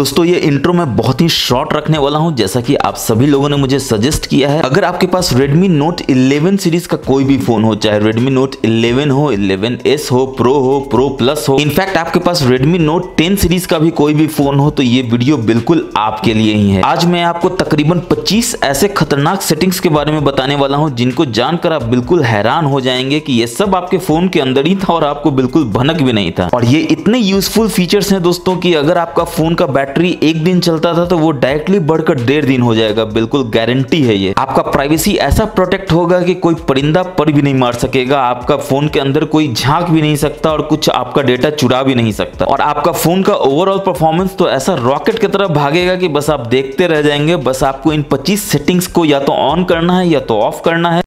दोस्तों, ये इंट्रो मैं बहुत ही शॉर्ट रखने वाला हूँ, जैसा कि आप सभी लोगों ने मुझे सजेस्ट किया है। अगर आपके पास Redmi Note 11 सीरीज़ का कोई भी फ़ोन हो, चाहे Redmi Note 11 हो 11s हो, Pro हो, Pro Plus हो इनफैक्ट आपके पास Redmi Note 10 सीरीज़ का भी कोई भी फ़ोन हो तो ये वीडियो बिल्कुल आपके लिए ही है। आज मैं आपको तकरीबन 25 ऐसे खतरनाक सेटिंग्स के बारे में बताने वाला हूँ, जिनको जानकर आप बिल्कुल हैरान हो जाएँगे की ये सब आपके फ़ोन के अंदर ही था और आपको बिल्कुल भनक भी नहीं था। और ये इतने यूजफुल फीचर्स हैं दोस्तों, की अगर आपका फ़ोन का बैटरी एक दिन चलता था तो वो डायरेक्टली बढ़कर डेढ़ दिन हो जाएगा। बिल्कुल गारंटी है ये। आपका प्राइवेसी ऐसा प्रोटेक्ट होगा कि कोई परिंदा पर भी नहीं मार सकेगा, आपका फ़ोन के अंदर कोई झाँक भी नहीं सकता और कुछ आपका डेटा चुरा भी नहीं सकता। और आपका फ़ोन का ओवरऑल परफॉर्मेंस तो ऐसा रॉकेट की तरफ़ भागेगा कि बस आप देखते रह जाएँगे, बस आपको इन 25 सेटिंग्स को या तो ऑन करना है या तो ऑफ़ करना है।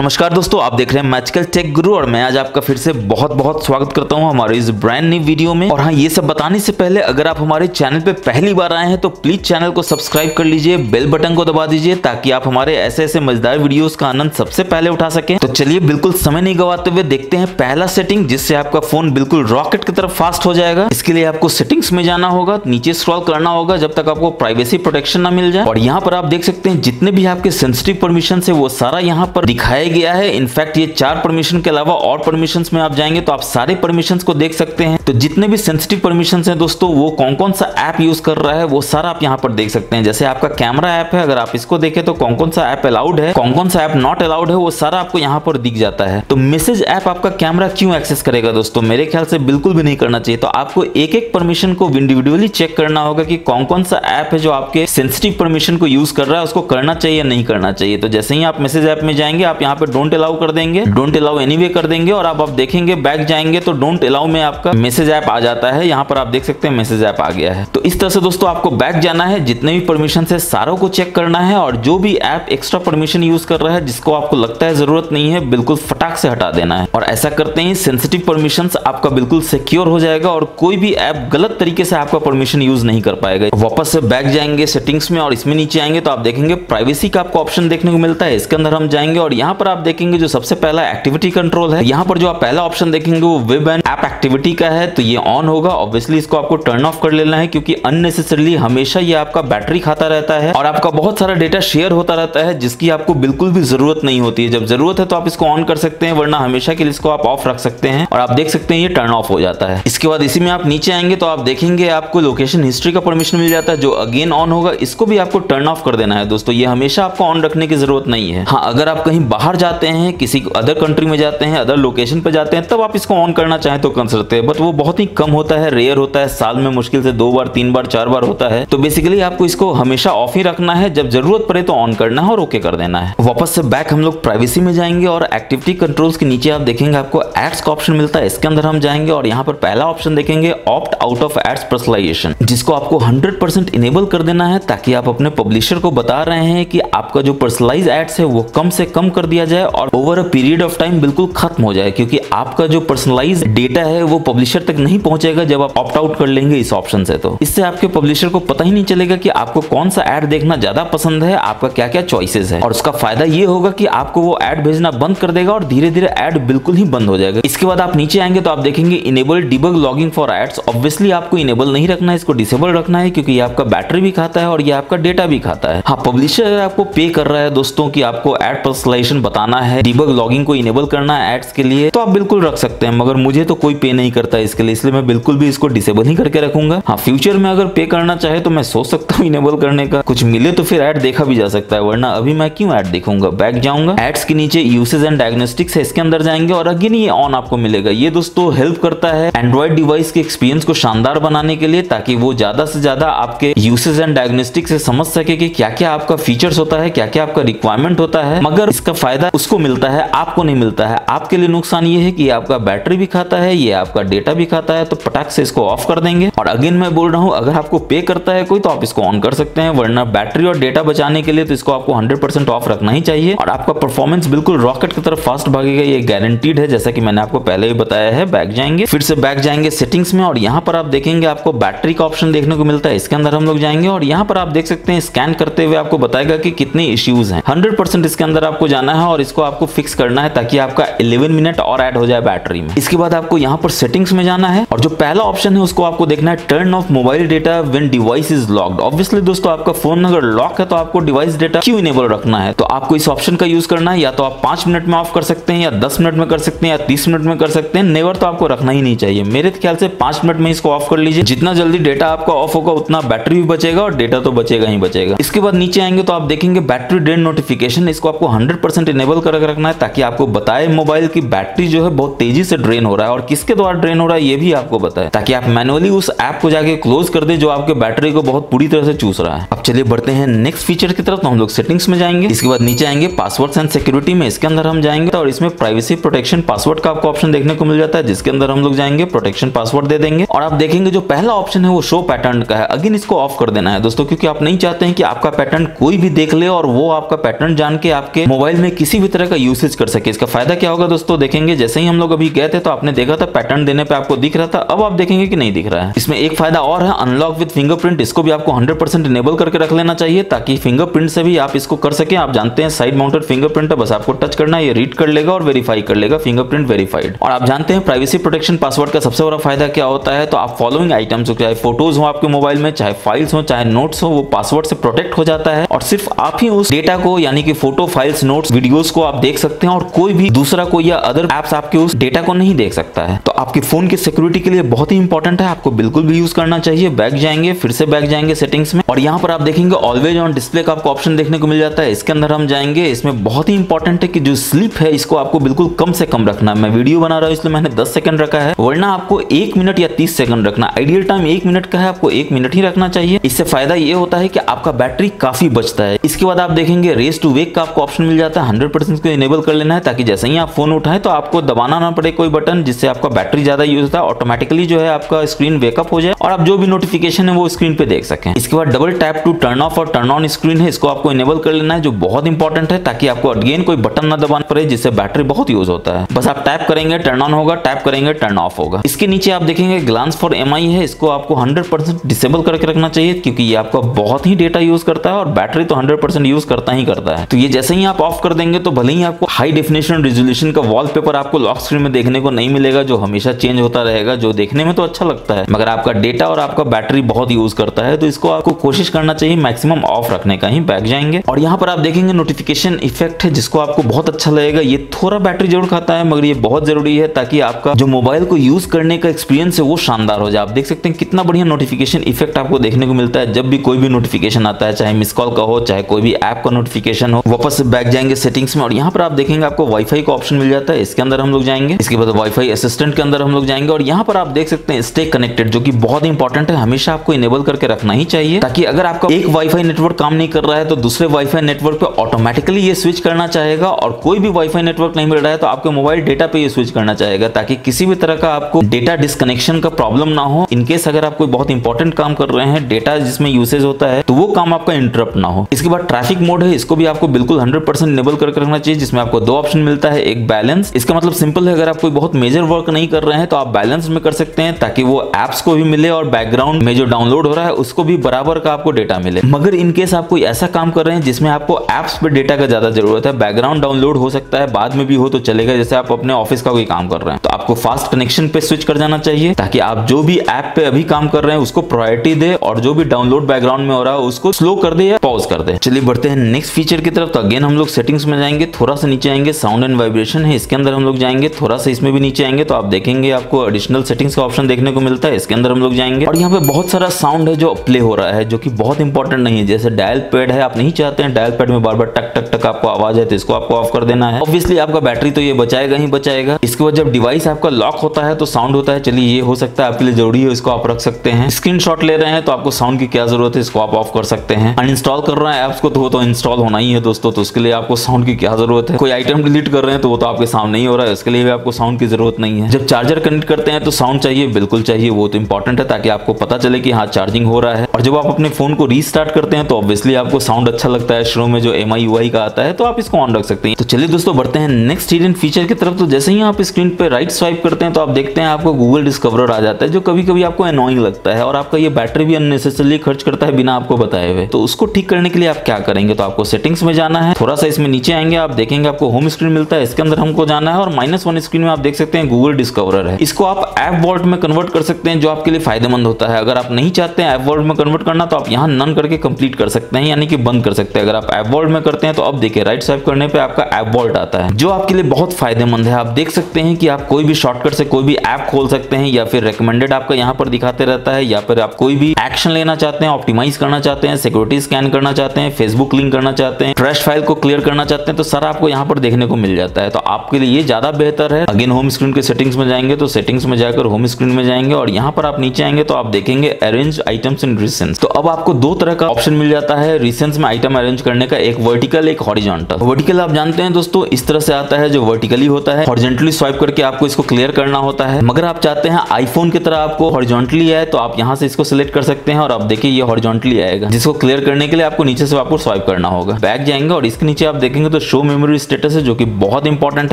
नमस्कार दोस्तों, आप देख रहे हैं मैजिकल टेक गुरु और मैं आज आपका फिर से बहुत बहुत स्वागत करता हूँ हमारे इस ब्रांड न्यू वीडियो में। और हाँ ये सब बताने से पहले अगर आप हमारे चैनल पे पहली बार आए हैं तो प्लीज़ चैनल को सब्सक्राइब कर लीजिए बेल बटन को दबा दीजिए, ताकि आप हमारे ऐसे ऐसे मज़ेदार वीडियो का आनंद सबसे पहले उठा सके। तो चलिए बिल्कुल समय नहीं गवाते हुए देखते हैं पहला सेटिंग जिससे आपका फ़ोन बिल्कुल रॉकेट की तरफ़ फास्ट हो जाएगा। इसके लिए आपको सेटिंग्स में जाना होगा, नीचे स्क्रॉल करना होगा जब तक आपको प्राइवेसी प्रोटेक्शन ना मिल जाए। और यहाँ पर आप देख सकते हैं, जितने भी आपके सेंसिटिव परमिशन है, वो सारा यहाँ पर दिखाया गया है। इनफैक्ट ये चार परमिशन के अलावा और परमिशन में आप जाएँगे तो आप सारे परमिशन को देख सकते हैं। तो जितने भी सेंसिटिव परमिशन है दोस्तों, वो कौन कौन सा ऐप यूज़ कर रहा है, वो सारा आप यहाँ पर देख सकते हैं। जैसे आपका कैमरा ऐप है, अगर आप इसको देखें तो कौन कौन सा ऐप अलाउड है कौन कौन सा ऐप नॉट अलाउड है, वो सारा आपको यहाँ पर दिख जाता है। तो मैसेज ऐप आपका कैमरा क्यों एक्सेस करेगा दोस्तों? मेरे ख्याल से बिल्कुल भी नहीं करना चाहिए। तो आपको एक एक परमिशन को इंडिविजुअली चेक करना होगा कि कौन कौन सा ऐप है जो आपके सेंसिटिव परमिशन को यूज़ कर रहा है, उसको करना चाहिए या नहीं करना चाहिए। तो जैसे ही आप मैसेज ऐप में जाएँगे, आप यहाँ पे डोंट अलाउ कर देंगे डोंट अलाउ एनीवे कर देंगे और आप आप देखेंगे बैक जाएँगे तो डोंट अलाउ में आपका मैसेज ऐप आ जाता है। यहाँ पर आप देख सकते हैं मैसेज ऐप आ गया है। तो इस तरह से दोस्तों आपको बैक जाना है, जितने भी परमिशन है सारों को चेक करना है और जो भी ऐप एक्स्ट्रा परमिशन यूज़ कर रहा है, जिसको आपको लगता है ज़रूरत नहीं है, बिल्कुल फटाक से हटा देना है। और ऐसा करते ही सेंसिटिव परमिशन आपका बिल्कुल सिक्योर हो जाएगा और कोई भी ऐप गलत तरीके से आपका परमिशन यूज़ नहीं कर पाएगा। वापस से बैक जाएँगे सेटिंग्स में और इसमें नीचे आएँगे तो आप देखेंगे प्राइवेसी का आपको ऑप्शन देखने को मिलता है। इसके अंदर हम जाएँगे और यहाँ पर आप देखेंगे जो सबसे पहला एक्टिविटी कंट्रोल है, यहाँ पर जो आप पहला ऑप्शन देखेंगे वो वेब एंड ऐप एक्टिविटी का है तो ये ऑन होगा। ऑब्वियसली इसको आपको टर्न ऑफ़ कर लेना है, क्योंकि अननेसेसरली हमेशा ये आपका बैटरी खाता रहता है और आपका बहुत सारा डेटा शेयर होता रहता है, जिसकी आपको बिल्कुल भी ज़रूरत नहीं होती है। जब ज़रूरत है तो आप इसको ऑन कर सकते हैं, वरना हमेशा के लिए इसको आप ऑफ़ रख सकते हैं और आप देख सकते हैं ये टर्न ऑफ़ हो जाता है। इसके बाद इसी में आप नीचे आएँगे तो आप देखेंगे आपको लोकेशन हिस्ट्री का परमिशन मिल जाता है, जो अगेन ऑन होगा। इसको भी आपको टर्न ऑफ़ कर देना है, दोस्तों। ये हमेशा आपको ऑन रखने की ज़रूरत नहीं है। हाँ अगर आप कहीं बाहर जाते हैं, किसी अदर कंट्री में जाते हैं अदर लोकेशन पर जाते हैं, तब आप इसको ऑन करना चाहें तो कर सकते हैं। बट वो बहुत ही कम होता है रेयर होता है, साल में मुश्किल से दो बार, तीन बार, चार बार होता है। तो बेसिकली आपको इसको हमेशा ऑफ़ ही रखना है, जब ज़रूरत पड़े तो ऑन करना है और ओके कर देना है। वापस से बैक हम लोग प्राइवेसी में जाएँगे और एक्टिविटी कंट्रोल्स के नीचे आप देखेंगे आपको एड्स का ऑप्शन मिलता है, इसके अंदर हम जाएँगे और यहाँ पर पहला ऑप्शन देखेंगे opt out of ads personalisation जिसको आपको हंड्रेड परसेंट इनेबल कर देना है, ताकि आप अपने पब्लिशर को बता रहे हैं कि आपका जो पर्सनलाइज एड्स है वो कम से कम कर दिया जाए और over a period of time बिल्कुल खत्म हो जाए, क्योंकि आपका जो पर्सनलाइज डेटा है वो पब्लिशर तक नहीं पहुंचेगा जब आप ऑप्ट आउट कर लेंगे इस ऑप्शन से। तो इससे आपके पब्लिशर को पता ही नहीं चलेगा कि आपको कौन सा एड देखना ज़्यादा पसंद है, आपका क्या क्या चॉइसेस है। और उसका फ़ायदा ये होगा कि आपको वो एड भेजना बंद कर देगा और धीरे धीरे एड बिल्कुल ही बंद हो जाएगा। इसके बाद आप नीचे आएँगे तो आप देखेंगे enable debug logging for ads obviously आपको इनेबल नहीं रखना है, इसको डिसेबल रखना है, क्योंकि ये आपका बैटरी भी खाता है और ये आपका डेटा भी खाता है। हाँ पब्लिशर आपको पे कर रहा है दोस्तों की आपको एड पर्सनलाइजेशन बताना है डिबग लॉगिंग को इनेबल करना है एड्स के लिए तो आप बिल्कुल रख सकते हैं, मगर मुझे तो कोई पे नहीं करता इसके लिए, इसलिए मैं बिल्कुल भी इसको डिसेबल ही करके रखूँगा। हाँ फ्यूचर में अगर पे करना चाहे तो मैं सोच सकता हूँ इनेबल करने का। कुछ मिले तो फिर एड देखा भी जा सकता है, वरना अभी मैं क्यों एड देखूँगा? बैक जाऊँगा। एड्स के नीचे यूसेज एंड डायग्नोस्टिक्स है, इसके अंदर जाएँगे और अगेन ये ऑन आपको मिलेगा। ये दोस्तों हेल्प करता है एंड्रॉइड डिवाइस के एक्सपीरियंस को शानदार बनाने के लिए, ताकि वो ज़्यादा से ज़्यादा आपके यूसेज एंड डायग्नोस्टिक से समझ सके कि क्या क्या आपका फीचर्स होता है क्या क्या आपका रिक्वायरमेंट होता है। मगर इसका फ़ायदा उसको मिलता है, आपको नहीं मिलता है। आपके लिए नुकसान ये है कि आपका बैटरी भी खाता है, ये आपका डेटा भी खाता है तो पटाख से इसको ऑफ़ कर देंगे। और अगेन मैं बोल रहा हूँ, अगर आपको पे करता है कोई तो आप इसको ऑन कर सकते हैं, वरना बैटरी और डेटा बचाने के लिए तो इसको आपको 100% ऑफ़ रखना ही चाहिए। और आपका परफॉर्मेंस बिल्कुल रॉकेट की तरफ़ फास्ट भागेगा, ये गारंटीड है, जैसा कि मैंने आपको पहले ही बताया है, बैक जाएँगे। फिर से बैक जाएँगे सेटिंग्स में, और यहाँ पर आप देखेंगे आपको बैटरी का ऑप्शन देखने को मिलता है, इसके अंदर हम लोग जाएँगे। और यहाँ पर आप देख सकते हैं स्कैन करते हुए आपको बताएगा कि कितने इश्यूज़ हैं। हंड्रेड इसके अंदर आपको जाना है और इसको आपको फिक्स करना है ताकि आपका 11 मिनट और ऐड हो जाए बैटरी में। इसके बाद आपको यहाँ पर सेटिंग्स में जाना है और जो पहला ऑप्शन है उसको आपको देखना है turn off mobile data when device is locked obviously दोस्तों आपका फ़ोन अगर लॉक है तो आपको डिवाइस डेटा क्यों इनेबल रखना है? तो आपको इस ऑप्शन का यूज़ करना है। या तो आप पाँच मिनट में ऑफ़ कर सकते हैं या दस मिनट में कर सकते हैं या तीस मिनट में कर सकते हैं। नेवर तो आपको रखना ही नहीं चाहिए। मेरे ख्याल से पाँच मिनट में इसको ऑफ़ कर लीजिए। जितना जल्दी डेटा आपका ऑफ़ होगा, उतना बैटरी भी बचेगा और डेटा तो बचेगा ही बचेगा। इसके बाद नीचे आएँगे तो आप देखेंगे बैटरी ड्रेन नोटिफिकेशन इसको आपको हंड्रेड इनेबल कर रखना है ताकि आपको बताए मोबाइल की बैटरी जो है बहुत तेज़ी से ड्रेन हो रहा है और किसके द्वारा ड्रेन हो रहा है ये भी आपको बताए। ताकि आप मैनुअली उस ऐप को जाके क्लोज कर दे जो आपके बैटरी को बहुत पूरी तरह से चूस रहा है। अब चलिए बढ़ते हैं नेक्स्ट फीचर की तरफ़ तो हम लोग सेटिंग्स में जाएँगे। इसके बाद नीचे आएँगे पासवर्ड एंड सिक्योरिटी में। इसके अंदर हम जाएँगे और इसमें प्राइवेसी प्रोटेक्शन पासवर्ड का आपको ऑप्शन देखने को मिल जाता है, जिसके अंदर हम लोग जाएँगे प्रोटेक्शन पासवर्ड दे देंगे। और आप देखेंगे जो पहला ऑप्शन है वो शो पैटर्न का है। अगेन इसको ऑफ़ कर देना है। दोस्तों, क्योंकि आप नहीं चाहते हैं कि आपका पैटर्न कोई भी देख ले और वो आपका पैटर्न जान के आपके मोबाइल में किसी भी तरह का यूसेज कर सके। इसका फ़ायदा क्या होगा दोस्तों? देखेंगे, जैसे ही हम लोग अभी गए थे तो आपने देखा था पैटर्न देने पे आपको दिख रहा था, अब आप देखेंगे कि नहीं दिख रहा है। इसमें एक फ़ायदा और है अनलॉक विद फिंगरप्रिंट इसको भी आपको 100% इनेबल करके रख लेना चाहिए, ताकि फिंगरप्रिंट से भी आप इसको कर सके। आप जानते हैं साइड माउंटेड फिंगरप्रिंट है, बस आपको टच करना है रीड कर लेगा और वेरीफाई कर लेगा फिंगरप्रिंट वेरीफाइड और आप जानते हैं प्राइवेसी प्रोटेक्शन पासवर्ड का सबसे बड़ा फ़ायदा क्या होता है? तो आप फॉलोइंग आइटम्स हो, चाहे फ़ोटोज़ हो आपके मोबाइल में, चाहे फाइल्स हो, चाहे नोट्स हो, वो पासवर्ड से प्रोटेक्ट हो जाता है। और सिर्फ़ आप ही उस डेटा को, यानी कि फ़ोटो फाइल्स नोट्स वीडियोस को आप देख सकते हैं और कोई भी दूसरा कोई या अदर एप्स आपके उस डेटा को नहीं देख सकता है। तो आपके फ़ोन की सिक्योरिटी के लिए बहुत ही इंपॉर्टेंट है। आपको बिल्कुल भी यूज़ करना चाहिए। बैक जाएँगे, फिर से बैक जाएँगे सेटिंग्स में। और यहाँ पर आप देखेंगे ऑलवेज ऑन डिस्प्ले का आपको ऑप्शन देखने को मिल जाता है। इसके अंदर हम जाएँगे। इसमें बहुत ही इंपॉर्टेंट है कि जो स्लीप है, इसको आपको बिल्कुल कम से कम रखना मैं वीडियो बना रहा हूँ, इसलिए मैंने दस सेकंड रखा है। वरना आपको एक मिनट या तीस सेकंड रखना आइडियल टाइम एक मिनट का है। आपको एक मिनट ही रखना चाहिए। इससे फ़ायदा ये होता है कि आपका बैटरी काफ़ी बचता है। इसके बाद आप देखेंगे रेस टू वेक का आपको ऑप्शन मिल जाता है। हंड्रेड परसेंट इनेबल कर लेना है ताकि जैसे ही आप फ़ोन उठाए तो आपको दबाना ना पड़े कोई बटन जिससे आपका बैटरी ज़्यादा यूज़ होता है ऑटोमेटिकली जो है आपका स्क्रीन वेकअप हो जाए और आप जो भी नोटिफिकेशन है वो स्क्रीन पे देख सकें। इसके बाद double tap to turn off और टर्न ऑन स्क्रीन है, इसको आपको इनेबल कर लेना है, जो बहुत इंपॉर्टेंट है, ताकि आपको अगेन कोई बटन ना दबाना पड़े, जिससे बैटरी बहुत यूज़ होता है। बस आप टैप करेंगे टर्न ऑन होगा टैप करेंगे टर्न ऑफ़ होगा। इसके नीचे आप देखेंगे ग्लांस फॉर एमआई है, इसको आपको हंड्रेड डिसेबल करके रखना चाहिए, क्योंकि ये आपका बहुत ही डेटा यूज़ करता है और बैटरी तो हंड्रेड यूज़ करता ही करता है। तो ये जैसे ही आप ऑफ़ कर देंगे तो भले ही आपको हाई डेफिनेशन रेजोल्यूशन का वॉलपेपर आपको लॉक स्क्रीन में देखने को नहीं मिलेगा, जो हमेशा चेंज होता रहेगा, जो देखने में तो अच्छा लगता है। मगर आपका डेटा और आपका बैटरी बहुत यूज़ करता है तो इसको आपको कोशिश करना चाहिए मैक्सिमम ऑफ़ रखने का ही बैक जाएँगे। और यहाँ पर आप देखेंगे नोटिफिकेशन इफ़ेक्ट है, जिसको आपको बहुत अच्छा लगेगा। ये थोड़ा बैटरी ज़रूर खाता है, मगर ये बहुत ज़रूरी है ताकि आपका जो मोबाइल को यूज़ करने का एक्सपीरियंस है, वो शानदार हो जाए। आप देख सकते हैं कितना बढ़िया नोटिफिकेशन इफ़ेक्ट आपको देखने को मिलता है। जब भी कोई भी नोटिफिकेशन आता है, चाहे मिस कॉल का हो, चाहे कोई भी ऐप का नोटिफिकेशन हो, वापस बैक जाएँगे सेटिंग्स में और यहाँ पर आप देखेंगे आपको वाईफाई का ऑप्शन मिल जाता है। इसके अंदर हम लोग जाएँगे। इसके बाद वाईफाई असिस्टेंट के अंदर हम लोग जाएँगे और यहाँ पर आप देख सकते हैं स्टे कनेक्टेड जो कि बहुत इंपॉर्टेंट है। हमेशा आपको इनेबल करके रखना ही चाहिए, ताकि अगर आपका एक वाईफाई नेटवर्क काम नहीं कर रहा है तो दूसरे वाईफाई नेटवर्क पे ऑटोमेटिकली ये स्विच करना चाहेगा और कोई भी वाईफाई नेटवर्क नहीं मिल रहा है तो आपके मोबाइल डेटा पे ये स्विच करना चाहेगा, ताकि किसी भी तरह का आपको डेटा डिस्कनेक्शन का प्रॉब्लम ना हो। इनकेस अगर आप कोई बहुत इंपॉर्टेंट काम कर रहे हैं डेटा जिसमें यूसेज होता है तो वो काम आपका इंटरप्ट ना हो। इसके बाद ट्रैफ़िक मोड है, इसको भी आपको बिल्कुल हंड्रेड इनेबल करके रखना चाहिए, जिसमें आपको दो ऑप्शन मिलता है, एक बैलेंस इसका मतलब सिंपल है, अगर आप कोई बहुत मेजर वर्क नहीं कर रहे हैं तो आप बैलेंस में कर सकते हैं, ताकि वो एप्स को भी मिले और बैकग्राउंड में जो डाउनलोड हो रहा है, उसको भी बराबर का आपको डेटा मिले। मगर इनकेस आप कोई ऐसा काम कर रहे हैं, जिसमें आपको एप्स पे डेटा का ज़्यादा ज़रूरत है बैकग्राउंड डाउनलोड हो सकता है, बाद में भी हो तो चलेगा, जैसे आप अपने ऑफ़िस का कोई काम कर रहे हैं। तो आपको फास्ट कनेक्शन पे स्विच कर जाना चाहिए, ताकि आप जो भी ऐप पे अभी काम कर रहे हैं, उसको प्रायोरिटी दे और जो भी डाउनलोड बैकग्राउंड में हो रहा है, उसको स्लो कर दे या पॉज कर दे। चलिए बढ़ते हैं नेक्स्ट फीचर की तरफ़। तो अगेन हम लोग सेटिंग्स में जाएँगे, थोड़ा सा नीचे आएँगे साउंड एंड वाइब्रेशन है, इसके अंदर हम लोग जाएँगे, थोड़ा सा इसमें भी नीचे आएँगे तो आप देखेंगे आपको एडिशनल सेटिंग्स का ऑप्शन देखने को मिलता है, इसके अंदर हम लोग जाएँगे। और यहाँ पे बहुत सारा साउंड है जो प्ले हो रहा है, जो कि बहुत इंपॉर्टेंट नहीं है, जैसे डायल पैड है, आप नहीं चाहते हैं डायल पैड में बार बार टक टक टक आपको आवाज़ है तो इसको आपको ऑफ़ कर देना है। ऑब्वियसली आपका बैटरी तो ये बचाएगा ही बचाएगा। इसके बाद जब डिवाइस आपका लॉक होता है तो साउंड होता है, चलिए ये हो सकता है, आपके लिए ज़रूरी है, इसको आप रख सकते हैं। स्क्रीन ले रहे हैं तो आपको साउंड की क्या ज़रूरत है, इसको आप ऑफ़ कर सकते हैं। अनइंस्टॉल कर रहे हैं एप्स को तो तो इंस्टॉल होना ही है दोस्तों तो उसके लिए आपको साउंड की क्या ज़रूरत है? कोई आइटम डिलीट कर रहे हैं तो वो तो आपके सामने ही हो रहा है, उसके लिए भी आपको साउंड की ज़रूरत नहीं है। जब चार्जर कनेक्ट करते हैं तो साउंड चाहिए, बिल्कुल चाहिए, वो तो इंपॉर्टेंट है ताकि आपको पता चले कि हाँ चार्जिंग हो रहा है। और जब आप अपने फ़ोन को रीस्टार्ट करते हैं तो ऑब्वियसली आपको साउंड अच्छा लगता है शुरू में जो एम आई का आता है तो आप इसको ऑन रख सकते हैं। तो चलिए दोस्तों, बढ़ते हैं नेक्स्ट हिडन फीचर की तरफ़। तो जैसे ही आप स्क्रीन पे राइट स्वाइप करते हैं तो आप देखते हैं आपको गूगल डिस्कवर आ जाता है, जो कभी कभी आपको अनोइंग लगता है और आपका ये बैटरी भी अननेसेसरली खर्च करता है बिना आपको बताए हुए। तो उसको ठीक करने के लिए आप क्या करेंगे? तो आपको सेटिंग्स में जाना है, थोड़ा सा इसमें नीचे आएँगे आप देखेंगे आपको होम स्क्रीन मिलता है, इसके अंदर हमको जाना है और माइनस वन स्क्रीन में आप देख सकते हैं गूगल डिस्कवरर है। इसको आप ऐप वॉल्ट में कन्वर्ट कर सकते हैं, जो आपके लिए फ़ायदेमंद होता है। अगर आप नहीं चाहते हैं ऐप वॉल्ट में कन्वर्ट करना तो आप यहाँ नन करके कंप्लीट कर सकते हैं, यानी कि बंद कर सकते हैं। अगर आप ऐप वॉल्ट में करते हैं तो अब देखिए राइट स्वाइप करने पे आपका ऐप वॉल्ट आता है, जो आपके लिए बहुत फ़ायदेमंद है। आप देख सकते हैं कि आप कोई भी शॉर्टकट से कोई भी ऐप खोल सकते हैं, या फिर रिकमेंडेड आपका यहाँ पर दिखाते रहता है, या फिर आप कोई भी एक्शन लेना चाहते हैं ऑप्टिमाइज करना चाहते हैं सिक्योरिटी स्कैन करना चाहते हैं फेसबुक लिंक करना चाहते हैं फ्रेश फ़ाइल को क्लियर करना चाहते हैं तो सर आपको यहाँ पर देखने को मिल जाता है। तो आपके लिए ये ज़्यादा बेहतर है। अगेन होम स्क्रीन के सेटिंग्स में जाएँगे तो सेटिंग्स में जाकर होम स्क्रीन में जाएँगे और यहाँ पर आप नीचे आएँगे तो आप देखेंगे अरेंज आइटम्स इन रिसेंस तो अब आपको दो तरह का ऑप्शन मिल जाता है। रिसेंस में आइटम अरेंज करने का एक वर्टिकल एक हॉरिजॉन्टल वर्टिकल आप जानते हैं दोस्तों, इस तरह से आता है, जो वर्टिकली होता है। हॉरिजेंटली स्वाइप करके आपको इसको क्लियर करना होता है। मगर आप चाहते हैं आईफोन की तरह आपको हॉरिजॉन्टली आए तो आप यहाँ से इसको सिलेक्ट कर सकते हैं और आप देखिए ये हॉरिजॉन्टली आएगा। जिसको क्लियर करने के लिए आपको नीचे से आपको स्वाइप करना होगा। बैक जाएँगे और इसके नीचे आप देखेंगे तो शो मेमोरी स्टेटस है जो कि बहुत इंपॉर्टेंट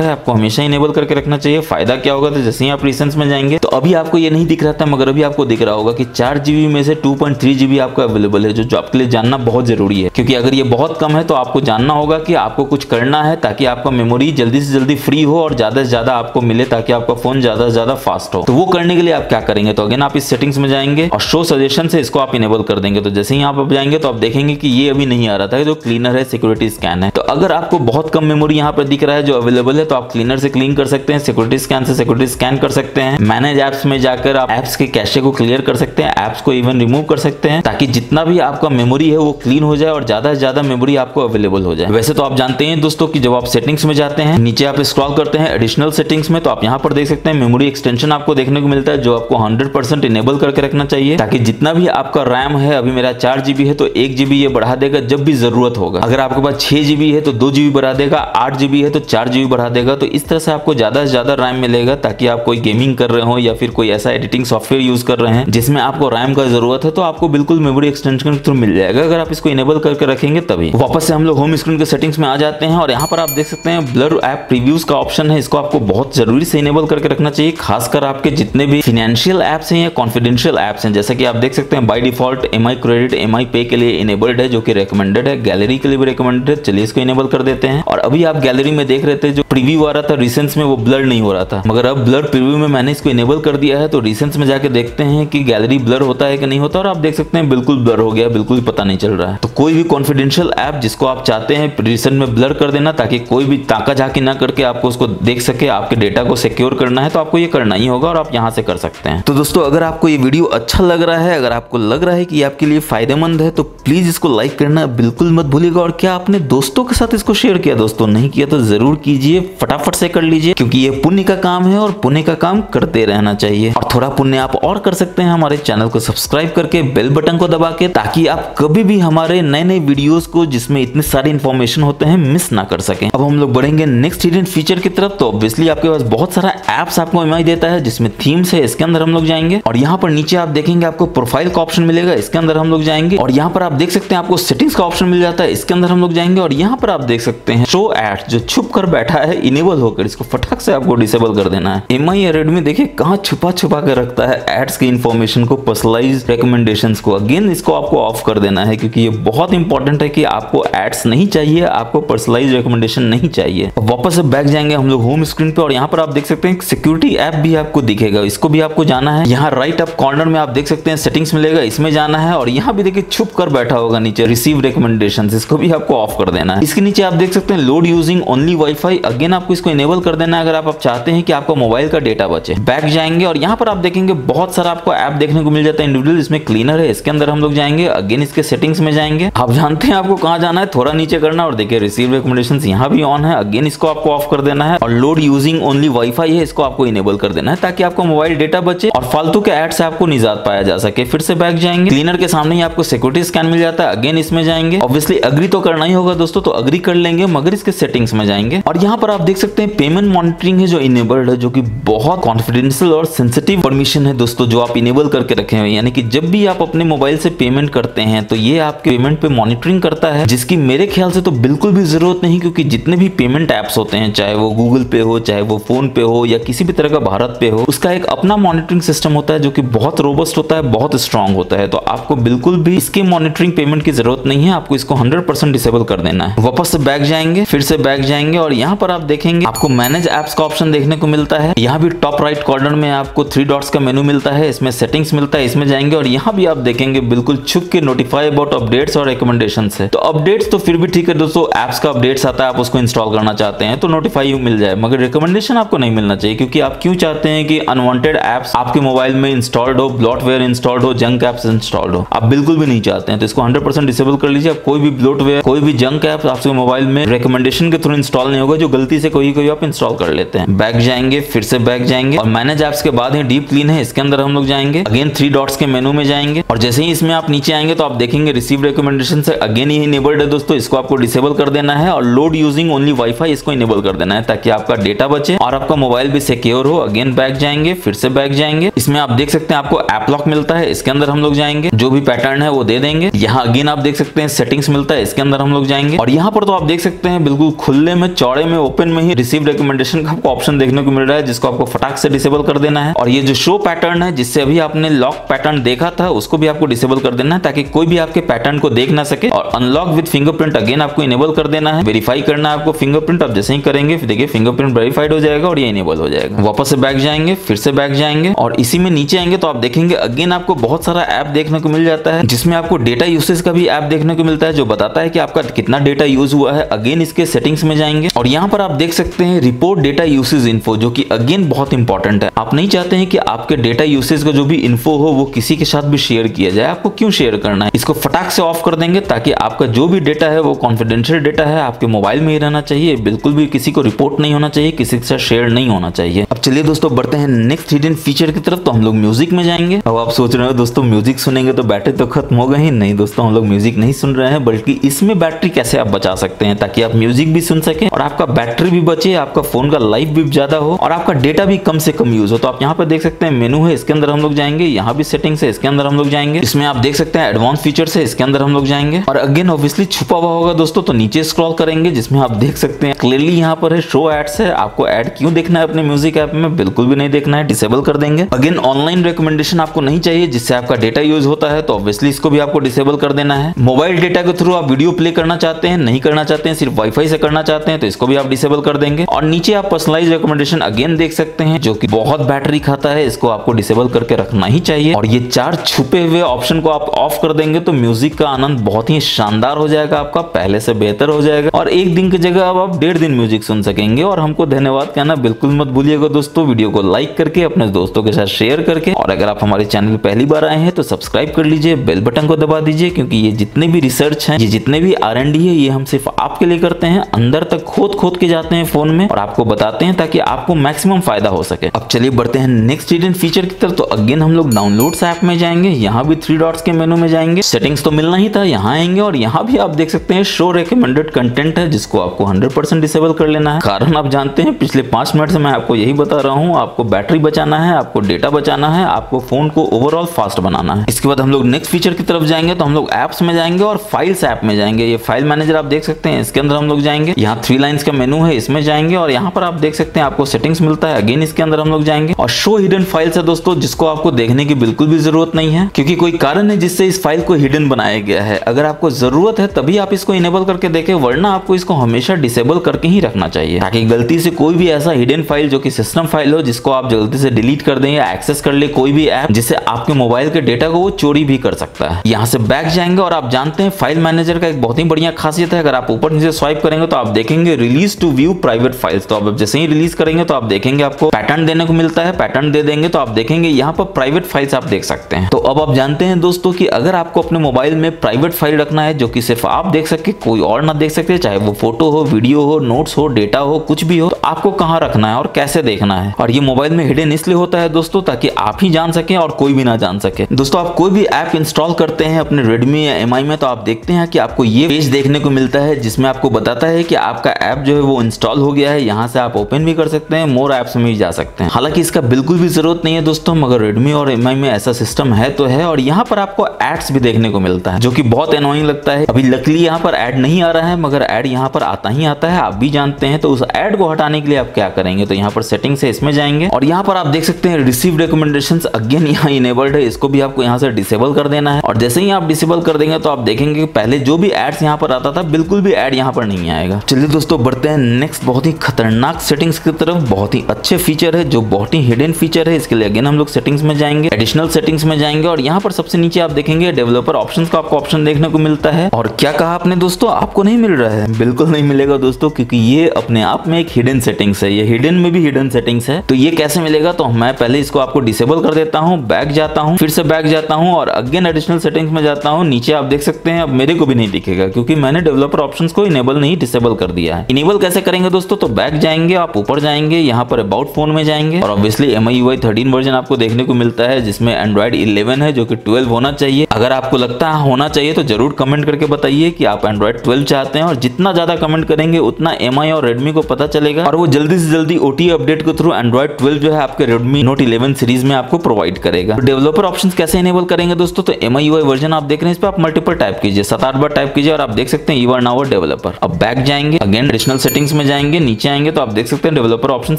है आपको हमेशा इनेबल करके रखना चाहिए। फ़ायदा क्या होगा तो जैसे ही आप रिसेंस में जाएँगे तो अभी आपको ये नहीं दिख रहा था मगर अभी आपको दिख रहा होगा कि चार जीबी में से टू पॉइंट थ्री जीबी आपको अवेलेबल है जो, जो आपके लिए जानना बहुत ज़रूरी है। क्योंकि अगर ये बहुत कम है तो आपको जानना होगा कि आपको कुछ करना है ताकि आपका मेमोरी जल्दी से जल्दी फ्री हो और ज़्यादा से ज़्यादा आपको मिले ताकि आपका फ़ोन ज़्यादा से ज़्यादा फास्ट हो। तो वो करने के लिए आप क्या करेंगे? तो अगेन आप इस सेटिंग्स में जाएँगे और शो सजेशन से इसको आप इनेबल कर देंगे। तो जैसे ही आप जाएँगे तो आप देखेंगे कि ये अभी नहीं आ रहा था जो क्लीनर है सिक्योरिटी स्कैन है। तो अगर आपको बहुत कम मेमोरी यहाँ पर दिख रहा है जो अवेलेबल है तो आप क्लीनर से क्लीन कर सकते हैं सिक्योरिटी स्कैन से सिक्योरिटी स्कैन कर सकते हैं। मैनेज एप्स में जाकर आप एप्स के कैशे को क्लियर कर सकते हैं एप्स को इवन रिमूव कर सकते हैं, ताकि जितना भी आपका मेमोरी है वो क्लीन हो जाए और ज़्यादा से ज़्यादा मेमोरी आपको अवेलेबल हो जाए। वैसे तो आप जानते हैं दोस्तों की जब आप सेटिंग्स में जाते हैं, नीचे आप स्क्रॉल करते हैं एडिशनल सेटिंग्स में तो आप यहाँ पर देख सकते हैं मेमोरी एक्सटेंशन आपको देखने को मिलता है, जो आपको हंड्रेड इनेबल करके रखना चाहिए, ताकि जितना भी आपका रैम है, अभी मेरा चार है तो एक ये बढ़ा देगा जब भी ज़रूरत होगा। अगर आपके पास छह जीबी है तो दो जीबी बढ़ा देगा, आठ जीबी है तो चार जीबी बढ़ा देगा तो इस तरह से आपको ज़्यादा से ज़्यादा रैम मिलेगा ताकि आप कोई गेमिंग कर रहे हो या फिर कोई ऐसा एडिटिंग सॉफ्टवेयर यूज़ कर रहे हैं, जिसमें आपको रैम का ज़रूरत है तो आपको बिल्कुल मेमोरी एक्सटेंशन के थ्रू मिल जाएगा। अगर आप इसको इनेबल करके रखेंगे तभी। वापस से हम लोग होम स्क्रीन के सेटिंग्स में आ जाते हैं और यहाँ पर आप देख सकते हैं ब्लर ऐप प्रीव्यूज का ऑप्शन है। इसको आपको बहुत ज़रूरी से इनेबल करके रखना चाहिए, खासकर आपके जितने भी फाइनेंशियल एप्स हैं या कॉन्फिडेंशियल एप्स हैं। जैसे कि आप देख सकते हैं by default MI credit MI pay के लिए इनेबल्ड है, जो कि रिकमेंडेड है। गैलरी के लिए भी रिकमेंडेड है। चलिए इसको इनेबल कर देते हैं। और अभी आप गैलरी में देख रहे थे जो प्रीव्यू आ रहा था रिसेंस में वो ब्लर नहीं हो रहा था। मगर अब ब्लर प्रीव्यू में मैंने इसको इनेबल कर दिया है तो रिसेंस में जाके देखते हैं कि गैलरी ब्लर होता है कि नहीं होता, और आप देख सकते हैं बिल्कुल ब्लर हो गया, बिल्कुल पता नहीं चल रहा है। तो कोई भी कॉन्फिडेंशियल ऐप जिसको आप चाहते हैं रिसेंट में ब्लर कर देना, ताकि कोई भी ताका झाकी ना करके आपको उसको देख सके, आपके डेटा को सिक्योर करना है तो आपको ये करना ही होगा, और आप यहाँ से कर सकते हैं। तो दोस्तों, अगर आपको ये वीडियो अच्छा लग रहा है, अगर आपको लग रहा है कि आपके लिए फ़ायदेमंद है तो प्लीज़ इसको लाइक करना बिल्कुल मत भूलिएगा, और क्या आपने दोस्तों के साथ इसको शेयर किया दोस्तों, नहीं किया तो ज़रूर कीजिए, फटाफट से कर लीजिए, क्योंकि ये पुण्य का काम है और पुण्य का काम करते रहना चाहिए। और थोड़ा पुण्य आप और कर सकते हैं हमारे चैनल को सब्सक्राइब करके बेल बटन को दबा के, ताकि आप कभी भी हमारे नए नए वीडियोस को, जिसमें इतने सारे इन्फॉर्मेशन होते हैं मिस ना कर सके। अब हम लोग बढ़ेंगे नेक्स्ट हिडन फीचर की तरफ़ तो ऑब्वियसली आपके पास बहुत सारा एप्स आपको एमआई देता है, जिसमें थीम्स है, इसके अंदर हम लोग जाएँगे। और यहाँ पर नीचे आप देखेंगे आपको प्रोफ़ाइल का ऑप्शन मिलेगा, इसके अंदर हम लोग जाएँगे। और यहाँ पर आप देख सकते हैं आपको सेटिंग्स का ऑप्शन मिल जाता है, इसके अंदर हम लोग जाएँगे। और यहाँ पर आप देख सकते हैं। शो एड जो छुप कर बैठा है इनेबल होकर इसको फटाक से आपको डिसेबल कर देना है। एम आई रेडमी देखिए कहाँ छुपा छुपा कर रखता है। एड्स की इन्फॉर्मेशन को पर्सनलाइज रिकमेंडेशन को। अगेन इसको आपको ऑफ़ कर देना है, क्योंकि ये बहुत इंपॉर्टेंट है कि आपको एड्स नहीं चाहिए, आपको पर्सनलाइज रिकमेंडेशन नहीं चाहिए। वापस से बैक जाएँगे हम लोग होम स्क्रीन पे, और यहाँ पर आप देख सकते हैं सिक्योरिटी ऐप भी आपको दिखेगा। इसको भी आपको जाना है। यहाँ राइट अप कॉर्नर में आप देख सकते हैं सेटिंग्स मिलेगा, इसमें जाना है, और यहाँ भी देखिए छुप कर बैठा होगा नीचे। रिसीव रिकमेंडेशन इसको भी आपको ऑफ़ कर देना है। इसके नीचे आप देख सकते हैं load using only wifi again आपको इसको इनेबल कर देना है अगर आप चाहते हैं कि आपका मोबाइल का डेटा बचे। बैक जाएँगे और यहाँ पर आप देखेंगे बहुत सारा आपको ऐप देखने को मिल जाता है इंडिविजुअल इसमें क्लीनर है, इसके अंदर हम लोग जाएँगे अगेन इसके सेटिंग्स में जाएँगे। आप जानते हैं आपको कहाँ जाना है, थोड़ा नीचे करना और देखिए रिसीव रिकमेंडेशन यहाँ भी ऑन है अगेन इसको आपको ऑफ़ कर देना है और लोड यूजिंग ओनली वाईफाई है, इसको आपको इनेबल कर देना है ताकि आपका मोबाइल डेटा बचे और फालतू के एड से आपको निजात पाया जा सके। फिर से बैक जाएँगे। क्लीनर के सामने ही आपको सिक्योरिटी स्कैन मिल जाता है अगेन इसमें जाएँगे। ऑब्वियसली अग्री तो करना ही होगा दोस्तों तो अग्री कर लेंगे मगर इसके सेटिंग्स में जाएँगे। और यहाँ पर आप देख सकते हैं पेमेंट मॉनिटरिंग है जो इनेबल्ड है, जो कि बहुत कॉन्फिडेंशियल और सेंसिटिव परमिशन है दोस्तों, जो आप इनेबल करके रखे हुए यानी कि जब भी आप अपने मोबाइल से पेमेंट करते हैं तो ये आपके पेमेंट पे मॉनिटरिंग करता है, जिसकी मेरे ख्याल से तो बिल्कुल भी ज़रूरत नहीं, क्योंकि जितने भी पेमेंट एप्स होते हैं, चाहे वो गूगल पे हो, चाहे वो फ़ोन पे हो, या किसी भी तरह का भारत पे हो, उसका एक अपना मॉनिटरिंग सिस्टम होता है, जो कि बहुत रोबस्ट होता है, बहुत स्ट्रांग होता है। तो आपको बिल्कुल भी इसके मॉनिटरिंग पेमेंट की ज़रूरत नहीं है, आपको इसको हंड्रेड डिसेबल कर देना है। वापस से जाएँगे, फिर से बैक जाएँगे और यहाँ पर आप देखेंगे, आपको मैनेज एप्स का ऑप्शन देखने को मिलता है। यहाँ भी टॉप राइट कॉर्नर में आपको थ्री डॉट्स का मेनू मिलता है, इसमें सेटिंग्स मिलता है, इसमें जाएँगे और यहाँ भी आप देखेंगे बिल्कुल छुप के नोटिफाई अबाउट अपडेट्स और रिकमेंडेशन है। तो अपडेट्स तो फिर भी ठीक है दोस्तों एप्स का अपडेट्स आता है, आप उसको इंस्टॉल करना चाहते हैं तो नोटिफाई मिल जाए, मगर रिकमेंडेशन आपको नहीं मिलना चाहिए, क्योंकि आप क्यों चाहते हैं कि अनवांटेड एप्स आपके मोबाइल में इंस्टॉल्ड हो ब्लॉटवेयर इंस्टॉल्ड हो जंक एप्स इंस्टॉल्ड हो? आप बिल्कुल भी नहीं चाहते हैं तो इसको हंड्रेड डिसेबल कर लीजिए, आप कोई भी ब्लॉटवेयर कोई भी जंक एप आपके मोबाइल में रिकमेंडेशन के थ्रू इंस्टॉल नहीं होगा, जो गलती से कोई कोई आप इंस्टॉल कर लेते हैं। बैक जाएँगे, फिर से बैक जाएँगे। और मैनेज एप्स के बाद डीप क्लीन है, इसके अंदर हम लोग जाएँगे। अगेन थ्री डॉट्स के मेनू में जाएँगे। और जैसे ही इसमें आप नीचे आएँगे तो आप देखेंगे रिसीव रिकमेंडेशन से अगेन ये इनेबल्ड है दोस्तों। इसको आपको डिसेबल कर देना है और लोड यूजिंग ओनली वाईफाई इसको इनेबल कर देना है, ताकि आपका डेटा बचे और आपका मोबाइल भी सिक्योर हो। अगेन बैक जाएँगे, फिर से बैक जाएँगे। इसमें आप देख सकते हैं आपको एप लॉक मिलता है, इसके अंदर हम लोग जाएँगे। जो भी पैटर्न है वो दे देंगे। यहाँ अगेन आप देख सकते हैं सेटिंग्स मिलता है, इसके अंदर हम लोग जाएँगे। और यहाँ पर तो आप देख सकते हैं, बिल्कुल खुले में, चौड़े में ओपन में ही रिसीव रिकमेंडेशन का आपको ऑप्शन देखने को मिल रहा है, जिसको आपको फटाक से डिसेबल कर देना है। और ये जो शो पैटर्न है, जिससे अभी आपने लॉक पैटर्न देखा था, उसको भी आपको डिसेबल कर देना है, ताकि कोई भी आपके पैटर्न को देख ना सके। और अनलॉक विद फिंगरप्रिंट अगेन आपको इनेबल कर देना है। वेरीफाई करना है आपको फिंगरप्रिंट आप जैसे ही करेंगे देखिए फिंगरप्रिंट वेरीफाइड हो जाएगा और ये इनेबल हो जाएगा। वापस से बैक जाएँगे, फिर से बैक जाएँगे, और इसी में नीचे आएँगे तो आप देखेंगे अगेन आपको बहुत सारा ऐप देखने को मिल जाता है, जिसमें आपको डेटा यूसेज का भी ऐप देखने को मिलता है, जो बताता है कि आपका कितना डेटा यूज़ हुआ है। अगेन इसके सेटिंग्स में जाएँगे। और यहाँ पर आप देख सकते हैं रिपोर्ट डेटा यूसेज इन्फो जो कि अगेन बहुत इंपॉर्टेंट है। आप नहीं चाहते हैं कि आपके डेटा यूसेज का जो भी इन्फो हो, वो किसी के साथ भी शेयर किया जाए। आपको क्यों शेयर करना है? इसको फटाक से ऑफ़ कर देंगे ताकि आपका जो भी डेटा है, वो कॉन्फिडेंशियल डेटा है। आपके मोबाइल में ही रहना चाहिए। बिल्कुल भी किसी को रिपोर्ट नहीं होना चाहिए, किसी के साथ शेयर नहीं होना चाहिए। अब चलिए दोस्तों, बढ़ते हैं नेक्स्ट हिडन फीचर की तरफ़। तो हम लोग म्यूज़िक में जाएँगे। अब आप सोच रहे हो, दोस्तों म्यूज़िक सुनेंगे तो बैटरी तो खत्म हो गई। नहीं दोस्तों, हम लोग म्यूज़िक नहीं सुन रहे हैं, बल्कि इसमें बैटरी कैसे आप बचा सकते हैं? ताकि आप म्यूज़िक भी सुन सके और आपका बैटरी भी बचे, आपका फ़ोन का लाइफ भी ज़्यादा हो और आपका डेटा भी कम से कम यूज़ हो। तो आप यहाँ पर देख सकते हैं मेनू है, इसके अंदर हम लोग जाएँगे, यहाँ भी सेटिंग्स है, इसके अंदर हम लोग जाएँगे। इसमें आप देख सकते हैं एडवांस फीचर्स है, इसके अंदर हम लोग जाएँगे। और अगेन ऑब्वियसली छुपा हुआ होगा दोस्तों तो नीचे स्क्रॉल करेंगे, जिसमें आप देख सकते हैं क्लियरली यहाँ पर है शो एड्स है। आपको एड क्यों देखना है अपने म्यूज़िक ऐप में? बिल्कुल भी नहीं देखना है डिसेबल कर देंगे। अगेन ऑनलाइन रिकमेंडेशन आपको नहीं चाहिए, जिससे आपका डेटा यूज़ होता है तो ऑब्वियसली इसको भी आपको डिसेबल कर देना है। मोबाइल डेटा के थ्रू आप वीडियो प्ले करना चाहते हैं, नहीं करना चाहते हैं, सिर्फ़ वाईफाई से करना चाहते हैं तो इसको भी आप डिसेबल कर देंगे। और नीचे आप पर्सनलाइज रिकमेंडेशन अगेन देख सकते हैं, जो कि बहुत बैटरी खाता है, इसको आपको डिसेबल करके रखना ही चाहिए। और ये चार छुपे हुए ऑप्शन को आप ऑफ़ कर देंगे तो म्यूज़िक का आनंद बहुत ही शानदार हो जाएगा आपका, पहले से बेहतर हो जाएगा। और एक दिन की जगह अब आप डेढ़ दिन म्यूज़िक सुन सकेंगे। और हमको धन्यवाद कहना बिल्कुल मत भूलिएगा दोस्तों वीडियो को लाइक करके, अपने दोस्तों के साथ शेयर करके। और अगर आप हमारे चैनल पहली बार आए हैं तो सब्सक्राइब कर लीजिए बेल बटन को दबा दीजिए, क्योंकि ये जितने भी रिसर्च है, ये जितने भी आर है, ये हम सिर्फ़ आपके लिए करते हैं, अंदर तक खोद खोद के जाते हैं फ़ोन में और आपको बताते हैं ताकि आपको मैक्सिमम फ़ायदा हो सके। अब चलिए बढ़ते हैं नेक्स्ट हिडन फीचर की तरफ़। तो अगेन हम लोग डाउनलोड्स ऐप में जाएँगे, यहाँ भी थ्री डॉट्स के मेनू में जाएँगे। सेटिंग्स तो मिलना ही था, यहाँ आएँगे और यहाँ भी आप देख सकते हैं शो रिकमेंडेड कंटेंट है, जिसको आपको 100% डिसेबल कर लेना है। कारण आप जानते हैं, पिछले पाँच मिनट से मैं आपको यही बता रहा हूँ, आपको बैटरी बचाना है, आपको डेटा बचाना है, आपको फ़ोन को ओवरऑल फास्ट बनाना है। इसके बाद हम लोग नेक्स्ट फीचर की तरफ़ जाएँगे तो हम लोग एप्स में जाएँगे और फाइल्स ऐप में जाएँगे। ये फ़ाइल मैनेजर आप देख सकते हैं इसके अंदर हम लोग जाएँगे। यहाँ थ्री लाइन्स का मेनू है, इसमें जाएँगे और यहाँ पर आप देख सकते हैं आपको सेटिंग्स मिलता है। अगेन इसके अंदर हम लोग जाएँगे। और शो हिडन फाइल्स है दोस्तों, जिसको आपको देखने की बिल्कुल भी ज़रूरत नहीं है, क्योंकि कोई कारण है जिससे इस फ़ाइल को हिडन बनाया गया है। अगर आपको ज़रूरत है, तभी आप इसको इनेबल करके देखें, वरना आपको इसको हमेशा डिसेबल करके ही रखना चाहिए। ताकि गलती से कोई भी ऐसा हिडन फ़ाइल जो कि सिस्टम फ़ाइल हो, जिसको आप जल्दी से डिलीट कर दें या एक्सेस कर ले कोई भी ऐप जिससे आपके मोबाइल के डेटा को वो चोरी भी कर सकता है। यहाँ से बैक जाएँगे और आप जानते हैं फ़ाइल मैनेजर का एक बहुत ही बढ़िया खासियत है, अगर आप ऊपर नीचे स्वाइप करेंगे तो आप देखेंगे release to view private files तो आप जैसे ही रिलीज़ करेंगे तो आप देखेंगे आपको पैटर्न देने को मिलता है पैटर्न दे देंगे तो आप देखेंगे यहाँ पर प्राइवेट फाइल्स आप देख सकते हैं. तो अब आप जानते हैं दोस्तों कि अगर आपको अपने मोबाइल में प्राइवेट फ़ाइल रखना है, जो कि सिर्फ़ आप देख सके कोई और ना देख सकते, चाहे वो फ़ोटो हो वीडियो हो नोट्स हो डेटा हो, कुछ भी हो तो आपको कहाँ रखना है और कैसे देखना है? और ये मोबाइल में हिडन इसलिए होता है दोस्तों ताकि आप ही जान सके और कोई भी ना जान सके. दोस्तों आप कोई भी ऐप इंस्टॉल करते हैं अपने रेडमी या एम में तो आप देखते हैं कि आपको ये पेज देखने को मिलता है जिसमें आपको बताता है कि आपका ऐप जो है वो इंस्टॉल हो गया है। यहाँ से आप ओपन भी कर सकते हैं मोर एप्स में भी जा सकते हैं। हालाँकि इसका बिल्कुल भी ज़रूरत नहीं है दोस्तों, मगर रेडमी और एम में ऐसा सिस्टम है तो है, और यहाँ पर आपको एड्स भी देखने को मिलता है, जो कि बहुत एनोइंग लगता है। अभी लकली यहाँ पर एड नहीं आ रहा है, मगर एड यहाँ पर आता ही आता है। आप भी जानते हैं तो उस एड को हटाने के लिए आप क्या करेंगे? तो यहाँ पर सेटिंग से इसमें जाएँगे, और यहाँ पर आप देख सकते हैं रिसीव रिकमेंडेशन अगेन यहाँ इनेबल्ड है। इसको भी आपको यहाँ से डिसेबल कर देना है, और जैसे ही आप डिसेबल कर देंगे तो आप देखेंगे पहले जो भी एड्स यहाँ पर आता था, बिल्कुल भी एड यहाँ पर नहीं आएगा। चलिए दोस्तों, बढ़ते हैं नेक्स्ट बहुत ही खतरनाक सेटिंग्स की तरफ़। बहुत ही अच्छे फीचर है, जो बहुत ही हिडन फीचर है। इसके लिए अगेन हम लोग सेटिंग्स में जाएँगे एडिशनल सेटिंग्स में जाएँगे और यहाँ पर सबसे नीचे आप देखेंगे डेवलपर ऑप्शन का आपको ऑप्शन देखने को मिलता है। और क्या कहा आपने दोस्तों? आपको नहीं मिल रहा है। बिल्कुल नहीं मिलेगा दोस्तों, क्योंकि ये अपने आप में एक हिडन सेटिंग्स है। ये हिडन में भी हिडन सेटिंग्स है। तो ये कैसे मिलेगा? तो मैं पहले इसको आपको डिसेबल कर देता हूँ बैक जाता हूँ, फिर से बैक जाता हूँ और अगेन एडिशनल सेटिंग्स में जाता हूँ। नीचे आप देख सकते हैं, अब मेरे को भी नहीं दिखेगा, क्योंकि मैंने डेवलपर ऑप्शन को इनेबल नहीं डिसेबल कर दिया है। इनेबल कैसे करेंगे दोस्तों? तो बैक जाएँगे, आप ऊपर जाएँगे, यहाँ पर अबाउट फ़ोन में जाएँगे। और obviously M I thirteen version आपको देखने को मिलता है, जिसमें एंड्रॉइड इलेवन है, जो कि ट्वेल्व होना चाहिए। अगर आपको लगता है होना चाहिए तो ज़रूर कमेंट करके बताइए कि आप एंड्रॉइड ट्वेल्व चाहते हैं। और जितना ज़्यादा कमेंट करेंगे, उतना एमआई और रेडमी को पता चलेगा। और वो जल्दी से जल्दी ओटी अपडेट के थ्रू एंड्रॉइड ट्वेल्व जो है, आपके रेडमी नोट इलेवन सीरीज़ में आपको प्रोवाइड करेगा। डेवलपर ऑप्शन कैसे इनेबल करेंगे दोस्तों? तो एम वर्जन आप देख रहे हैं, इस पर आप मल्टीपल टाइप कीजिए। सात आठ बार टाइप कीजिए और आप देख सकते हैं यू आर नाउ डेवलपर अब बैक जाएँगे अगेन एडिशनल सेटिंग्स में जाएँगे, नीचे आएँगे तो आप देख सकते हैं डेवलपर ऑप्शन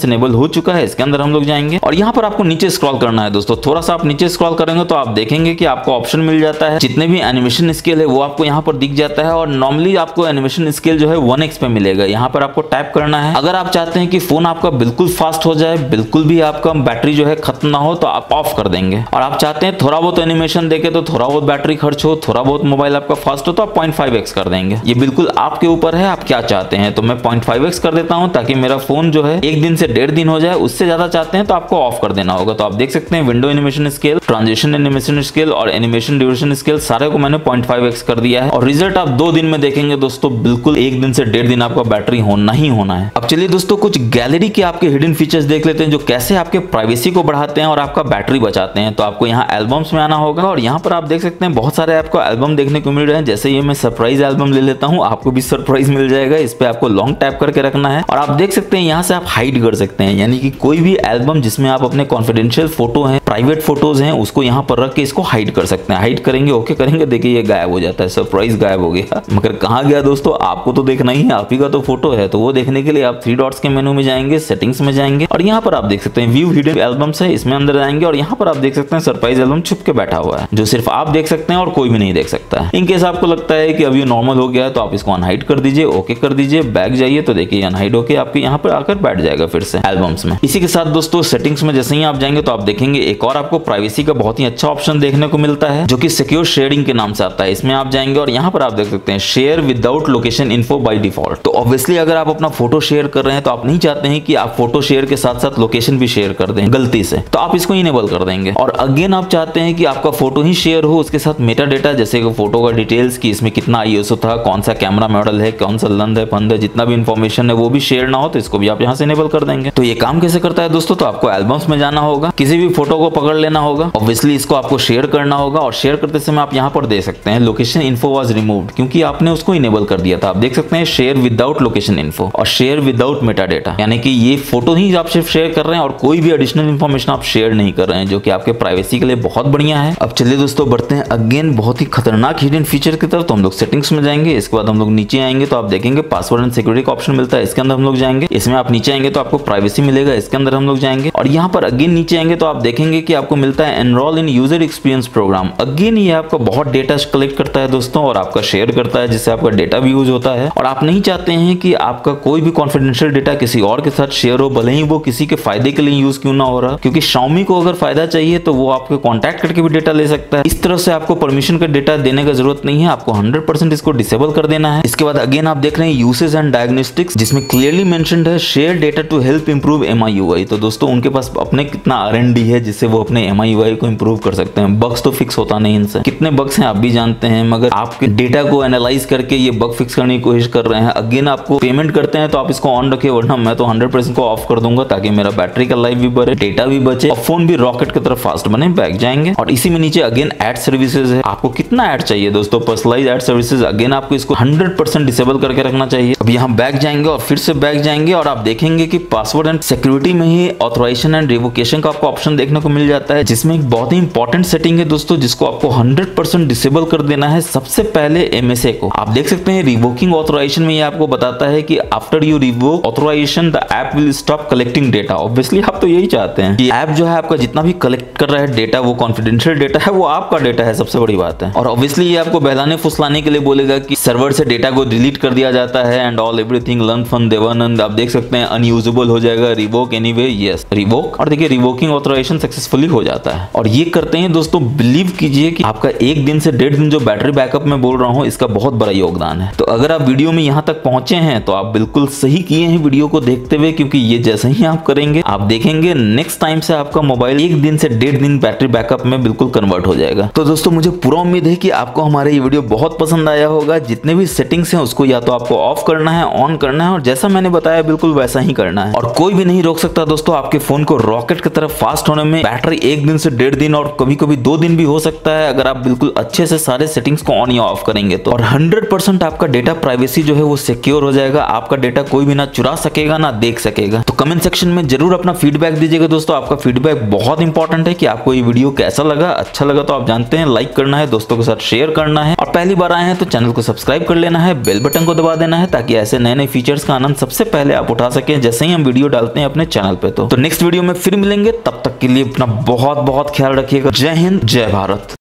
इनेबल हो चुका है, इसके अंदर हम लोग जाएँगे। और यहाँ पर आपको नीचे स्क्रॉल करना है दोस्तों। थोड़ा सा आप नीचे स्क्रॉल करेंगे तो आप देखेंगे कि आपको ऑप्शन मिल जाता है। जितने भी एनिमेशन स्केल है, वो आपको यहाँ पर दिख जाता है। और नॉर्मली आपको एनिमेशन स्केल जो है वन पे मिलेगा। यहाँ पर आपको टाइप करना है। अगर आप चाहते हैं कि फ़ोन आपका बिल्कुल फास्ट हो जाए, बिल्कुल भी आपका बैटरी जो है खत्म ना हो तो आप ऑफ़ कर देंगे। और आप चाहते हैं थोड़ा बहुत एनिमेशन देखे तो थोड़ा बहुत बैटरी खर्च हो, थोड़ा बहुत मोबाइल आपका फास्ट हो तो आप पॉइंट फाइव एक्स कर देंगे। ये बिल्कुल आपके ऊपर है, आप क्या चाहते हैं? तो मैं पॉइंट कर देता हूँ ताकि मेरा फ़ोन जो है, एक दिन से डेढ़ दिन हो जाए, उससे ज़्यादा चाहते हैं तो आपको ऑफ़ कर देना होगा। तो आप देख सकते हैं window animation scale transaction animation scale और एनिमेशन ड्यूरेशन स्केल सारे को मैंने पॉइंट कर दिया है। और रिज़ल्ट आप दो दिन में देखेंगे दोस्तों, बिल्कुल एक दिन से डेढ़ दिन आपका बैटरी होना ही होना है। अब चलिए दोस्तों, कुछ गैलरी के आपके हिडन फीचर्स देख लेते हैं, जो कैसे आपके प्राइवेसी को बढ़ाते हैं और आपका बैटरी बचाते हैं। तो आपको यहाँ एल्बम्स में आना होगा और यहाँ पर आप देख सकते हैं, बहुत सारे आपको एल्बम देखने को मिल रहे हैं। जैसे ये मैं सरप्राइज़ एल्बम ले लेता हूँ, आपको सरप्राइज़ मिल जाएगा, इस पे आपको लॉन्ग टैप करके रखना है। और आप देख सकते हैं, यहाँ से आप हाइड कर सकते हैं। यानी कि कोई भी एल्बम जिसमें आप अपने कॉन्फिडेंशियल फ़ोटो है प्राइवेट फ़ोटोज़ हैं, उसको यहाँ पर रख के इसको हाइड कर सकते हैं। हाइड करेंगे ओके करेंगे, देखिए ये गायब हो जाता है सरप्राइज़ गायब हो गया। मगर कहाँ गया दोस्तों? आपको तो देखना ही है, आप ही का तो फ़ोटो है तो वो देखने के लिए आप थ्री डॉट्स के मेनू में जाएँगे सेटिंग्स में जाएँगे। और यहाँ पर आप देख सकते हैं व्यू हिडन एल्बम्स है, इसमें अंदर जाएँगे और यहाँ पर आप देख सकते हैं सरप्राइज़ एल्बम छुप के बैठा हुआ है, जो सिर्फ़ आप देख सकते हैं और कोई भी नहीं देख सकता है। इनकेस आपको लगता है कि अभी नॉर्मल हो गया है तो आप इसको अनहाइड कर दीजिए ओके कर दीजिए बैक जाइए तो देखिए अनहाइड होके आपके यहाँ पर आकर बैठ जाएगा फिर से एल्बम्स में। इसी के साथ दोस्तों सेटिंग्स में जैसे ही आप जाएँगे तो आप देखेंगे एक और आपको प्राइवेसी का बहुत ही अच्छा ऑप्शन देखने को मिलता है, जो कि सिक्योर शेयरिंग के नाम से आता है। इसमें आप जाएँगे और यहाँ पर आप देख सकते हैं share without location info by default तो ऑब्वियसली अगर आप अपना फ़ोटो शेयर कर रहे हैं तो आप नहीं चाहते हैं कि आप फ़ोटो शेयर के साथ साथ लोकेशन भी शेयर कर दें, गलती से। तो आप इसको इनेबल कर देंगे। और अगेन आप चाहते हैं कि आपका फ़ोटो ही शेयर हो, उसके साथ मेटा डेटा जैसे फ़ोटो का डिटेल्स की इसमें कितना आईएसओ था, कौन सा कैमरा मॉडल है कौन सा लंद है फंद है, जितना भी इन्फॉर्मेशन है, वो भी शेयर ना हो तो इसको भी आप यहाँ से इनेबल कर देंगे। तो ये काम कैसे करता है दोस्तों? तो आपको एल्बम्स में जाना होगा, किसी भी फ़ोटो को पकड़ लेना होगा। ऑब्वियसली इसको आपको शेयर करना होगा और शेयर करते समय आप यहाँ पर दे सकते हैं लोकेशन इन्फो वॉज़ रिमूव क्योंकि आपने उसको इनेबल कर दिया था। आप देख सकते हैं शेयर विदाउट लोकेशन इन्फो और शेयर विदाउट मेटा डेटा यानी कि ये फ़ोटो ही आप सिर्फ़ शेयर कर रहे हैं और कोई भी एडिशनल इन्फॉर्मेशन आप शेयर नहीं कर रहे हैं, जो कि आपके प्राइवेसी के लिए बहुत बढ़िया है। अब चलिए दोस्तों, बढ़ते हैं। अगेन बहुत ही खतरनाक हिडन फीचर की तरफ़ तो हम लोग सेटिंग्स में जाएँगे, इसके बाद हम लोग नीचे आएँगे तो आप देखेंगे पासवर्ड एंड सिक्योरिटी का ऑप्शन मिलता है, इसके अंदर हम लोग जाएँगे, इसमें आप नीचे आएँगे तो आपको प्राइवेसी मिलेगा, इसके अंदर हम लोग जाएँगे। और यहाँ पर अगेन नीचे आएँगे तो आप देखेंगे कि आपको मिलता है enrol in user experience programme again ये आपका बहुत डेटा कलेक्ट करता है दोस्तों और आपका शेयर करता है, जिससे आपका डेटा भी यूज़ होता है। और आप नहीं चाहते हैं कि आपका कोई भी कॉन्फिडेंशियल डेटा किसी और के साथ शेयर हो, भले ही वो किसी के फ़ायदे के लिए यूज़ क्यों ना हो रहा। क्योंकि शाउमी को अगर फ़ायदा चाहिए तो वो आपके कॉन्टैक्ट करके भी डेटा ले सकता है। इस तरह से आपको परमिशन का डेटा देने का ज़रूरत नहीं है, आपको हंड्रेड इसको डिसेबल कर देना है। इसके बाद अगेन आप देख रहे हैं यूसेज एंड डायग्नोस्टिक्स जिसमें क्लियरली मेंशनड है share data to help improve M तो दोस्तों, उनके पास अपने कितना आर है, जिससे वो अपने एम को इम्प्रूव कर सकते हैं। बग्स तो फिक्स होता नहीं इनसे। कितने बग्स हैं, आप भी जानते हैं, मगर आपके डेटा को एनालाइज करके ये बग फिक्स करने की कोशिश कर रहे हैं। अगेन आपको पेमेंट करते हैं तो आप इसको ऑन रखिए, वरना मैं तो हंड्रेड परसेंट को ऑफ़ कर दूँगा, ताकि मेरा बैटरी का लाइफ भी बढ़े डेटा भी बचे, और फ़ोन भी रॉकेट की तरफ़ फास्ट बने बैक जाएँगे। और इसी में नीचे अगेन एड सर्विसेज़ है। आपको कितना एड चाहिए दोस्तों? पर्सनलाइज एड सर्विसेज़ अगेन आपको इसको हंड्रेड परसेंट डिसेबल करके रखना चाहिए। अब यहाँ बैक जाएँगे और फिर से बैक जाएँगे और आप देखेंगे कि पासवर्ड एंड सिक्योरिटी में ही ऑथोराइजेशन एंड रिवोकेशन का आपको ऑप्शन देखने को मिल जाता है, जिसमें एक बहुत ही इंपॉर्टेंट सेटिंग है दोस्तों, जिसको आपको 100% डिसेबल कर देना है सबसे पहले एमएसए को। आप देख सकते हैं रिवोकिंग ऑथोराइजेशन में ये आपको बताता है कि after you revoke authorisation the app will stop collecting data obviously आप तो यही चाहते हैं कि ऐप जो है आपका जितना भी कलेक्ट कर रहा है डेटा वो कॉन्फिडेंशियल डेटा है, वो आपका डेटा है, सबसे बड़ी बात है। और ऑब्वियसली ये आपको बहलाने फुसलाने के लिए बोलेगा कि सर्वर से डेटा को डिलीट कर दिया जाता है and all everything learn from Devanand आप देख सकते हैं अनयूजेबल हो जाएगा revoke anyway yes revoke और देखिए रिवोकिंग ऑथोराइजेशन सक्सेसफुली हो जाता है। और ये करते हैं, दोस्तों बिलीव कीजिए कि आपका एक दिन से डेढ़ दिन जो बैटरी बैकअप में बोल रहा हूँ, इसका बहुत बड़ा योगदान है। तो अगर आप वीडियो में यहाँ तक पहुँचे हैं तो आप बिल्कुल सही किए हैं वीडियो को देखते हुए, क्योंकि ये जैसे ही आप करेंगे, आप देखेंगे नेक्स्ट टाइम से आपका मोबाइल एक दिन से डेढ़ दिन बैटरी बैकअप में बिल्कुल कन्वर्ट हो जाएगा। तो दोस्तों, मुझे पूरा उम्मीद है कि आपको हमारे ये वीडियो बहुत पसंद आया होगा। जितने भी सेटिंग्स हैं, उसको या तो आपको ऑफ़ करना है ऑन करना है, और जैसा मैंने बताया, बिल्कुल वैसा ही करना है। और कोई भी नहीं रोक सकता दोस्तों, आपके फ़ोन को रॉकेट की तरफ़ फास्ट होने में। बैटरी एक दिन से डेढ़ दिन और कभी कभी दो दिन भी हो सकता है, अगर आप बिल्कुल अच्छे से सारे सेटिंग्स को ऑन या ऑफ़ करेंगे तो। और हंड्रेड आपका डेटा प्राइवेसी जो है, वो सिक्योर हो जाएगा। आपका डेटा कोई भी ना चुरा सकेगा, ना देख सकेगा। तो कमेंट सेक्शन में ज़रूर अपना फीडबैक दीजिएगा दोस्तों। आपका फीडबैक बहुत इंपॉर्टेंट है कि आपको ये वीडियो कैसा लगा। अच्छा लगा तो आप जानते हैं लाइक करना है, दोस्तों के साथ शेयर करना है। और पहली बार आए हैं तो चैनल को सब्सक्राइब कर लेना है बेल बटन को दबा देना है ताकि ऐसे नए नए फीचर्स का आनंद सबसे पहले आप उठा सके जैसे ही हम वीडियो डालते हैं अपने चैनल पे। तो, तो नेक्स्ट वीडियो में फिर मिलेंगे तब तक के लिए अपना बहुत बहुत ख्याल रखिएगा। जय हिंद जय भारत।